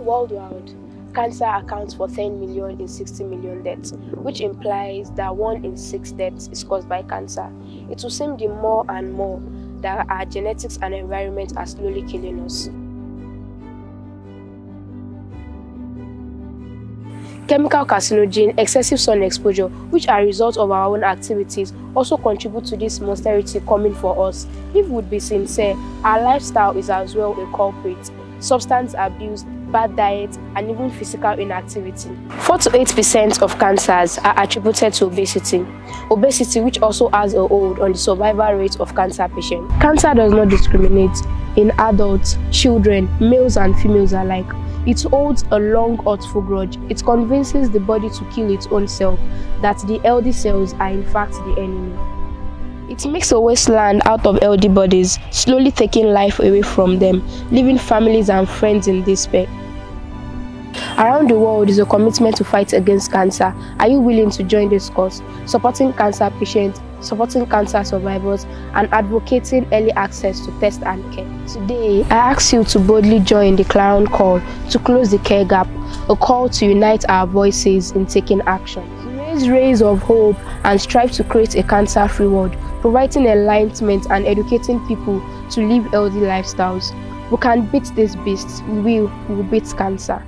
Worldwide, cancer accounts for 10 million in 60 million deaths, which implies that 1 in 6 deaths is caused by cancer. It will seem the more and more that our genetics and environment are slowly killing us. Chemical carcinogen, excessive sun exposure, which are results of our own activities, also contribute to this monsterity coming for us. If we would be sincere, our lifestyle is as well a culprit. Substance abuse, bad diet, and even physical inactivity. 4 to 8% of cancers are attributed to obesity. Obesity, which also has a hold on the survival rate of cancer patients. Cancer does not discriminate in adults, children, males, and females alike. It holds a long, hurtful grudge. It convinces the body to kill its own self, that the healthy cells are in fact the enemy. It makes a wasteland out of healthy bodies, slowly taking life away from them, leaving families and friends in despair. Around the world is a commitment to fight against cancer. Are you willing to join this cause? Supporting cancer patients, supporting cancer survivors, and advocating early access to test and care. Today, I ask you to boldly join the Clarion Call to close the care gap, a call to unite our voices in taking action. Raise rays of hope and strive to create a cancer-free world, providing enlightenment and educating people to live healthy lifestyles. We can beat this beast. We will. We will beat cancer.